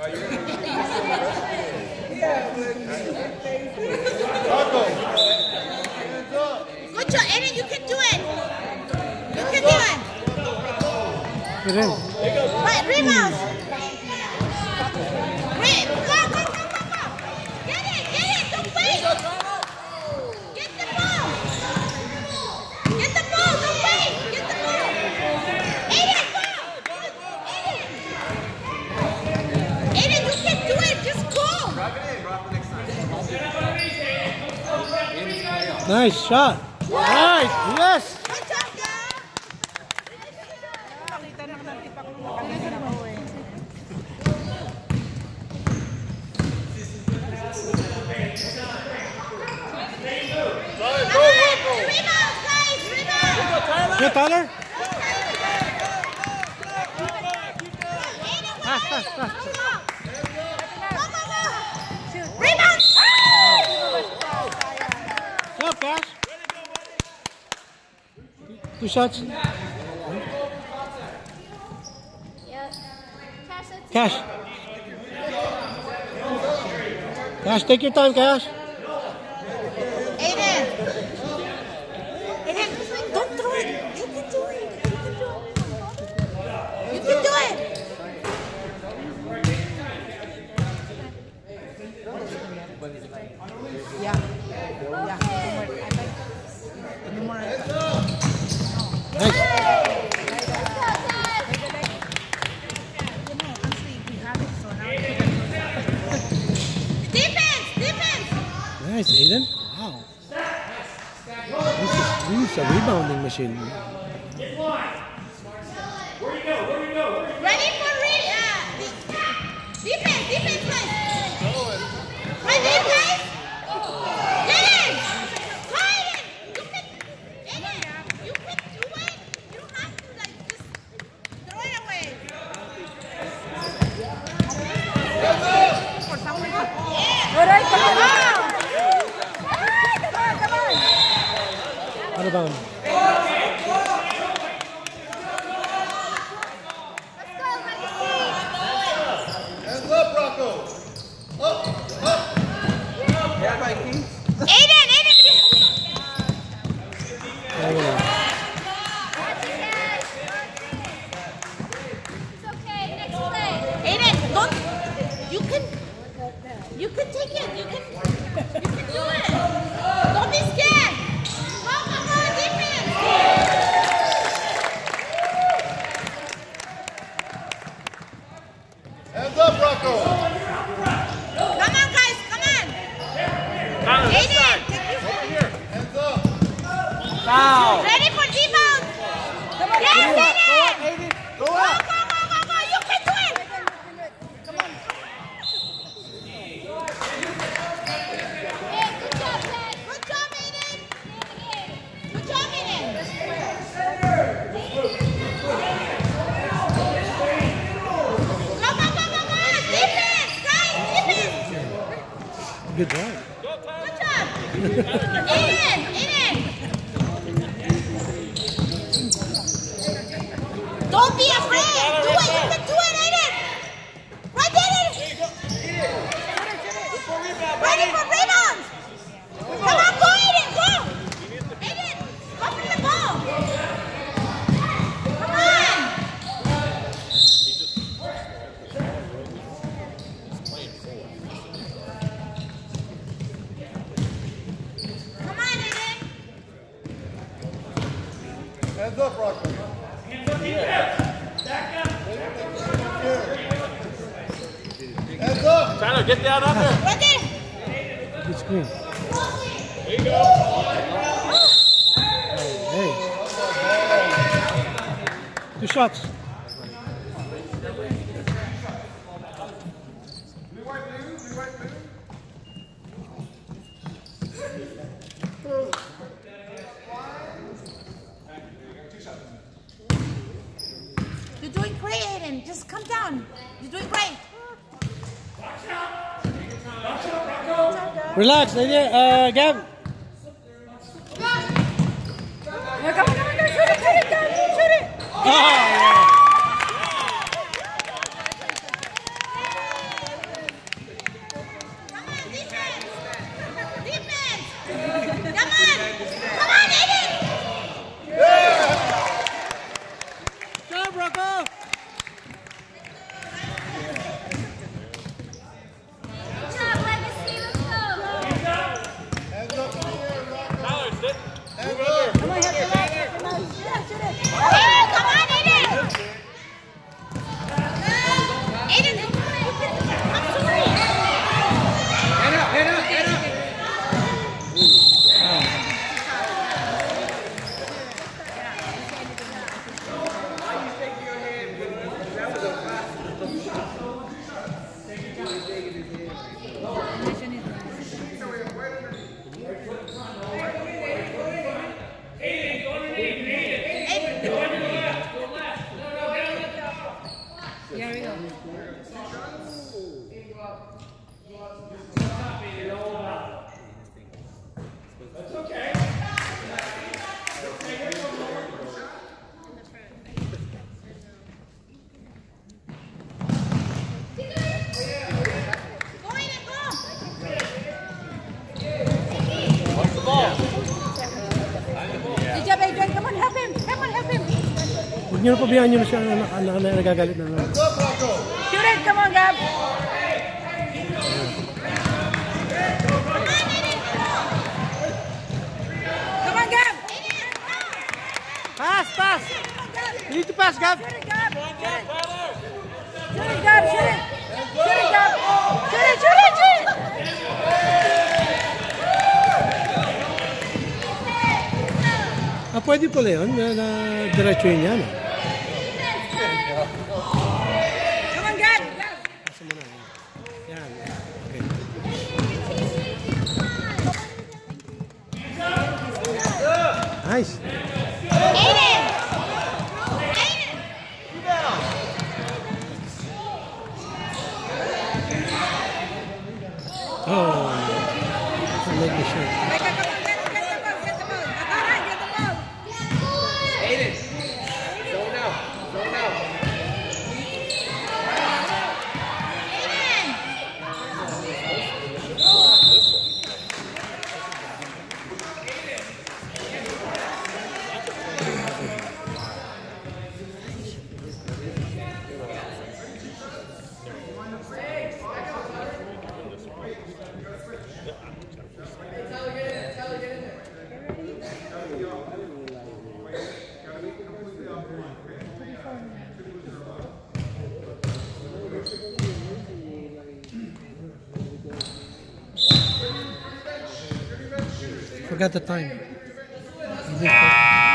Good job, Aiden. You can do it. You can do it. Get in. Right, rebounds. Wait, go, go, go, go, go. Get it, get it. Don't wait. Get the ball. Get the ball. Don't wait. Get the ball. Aiden, go. Aiden. Aiden, you can do it. Just go. Nice shot. Nice. Yes. Good girl. Come on. Rebounds, guys. Rebounds. Good, Tyler. Aiden, Pass, pass, pass. Go, go, go. Rebounds. Good job, Cash. Two shots. Cash. Cash, take your time, Cash. Aiden. Aiden, don't throw it. You can do it. You can do it. Yeah. Yeah. सभी bounding machine Hands up, Rocco. Come on, guys. Come on. Aiden, Hands up. ready for rebound? Yes, Aiden. Go Go, up. go, go, go, go. You can do it. Come on. Hey, good job, Dad. Good job, Aiden. Good job, Aiden. Go, go, go, go, go! Defense! Guys, defense! Good job. Good job! Aiden! Aiden! Don't be afraid! Do it! You can do it, Aiden! Right there! Ready for rebounds! Come on, go, Aiden! Go! Aiden! Go for the ball! Come on! Come on, Aiden! Hands up, Rocco. Hands up. Tyler, get down up there. Right there! Good screen. There you Hey. Two shots. You're Relax, lady. Uh, Gab. Come on, come on, come on. Shoot it, shoot it, Gab. Shoot it. Oh, yeah. Huwag niyo na pabayaan niyo na siya na, na, na, nagagalit na. Rocco. Shoot it. Come on, Gab. Come on, Gab. Pass, pass! You need to pass, Gab. Shoot it, Gab. Shoot it. Gab. Shoot it. Shoot it, Gab. Shoot it, shoot it, shoot it. Ah, pwede pala yun. Na, na diretso yun yan. ah. Come on. Yan. Okay. Nice. Oh. Wait, come on, get, get the ball, get the ball. Atara, get the ball. Aiden, zone out, zone out. Aiden. Forgot the time. Ah.